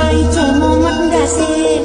Ai cho mô mắt đã xem?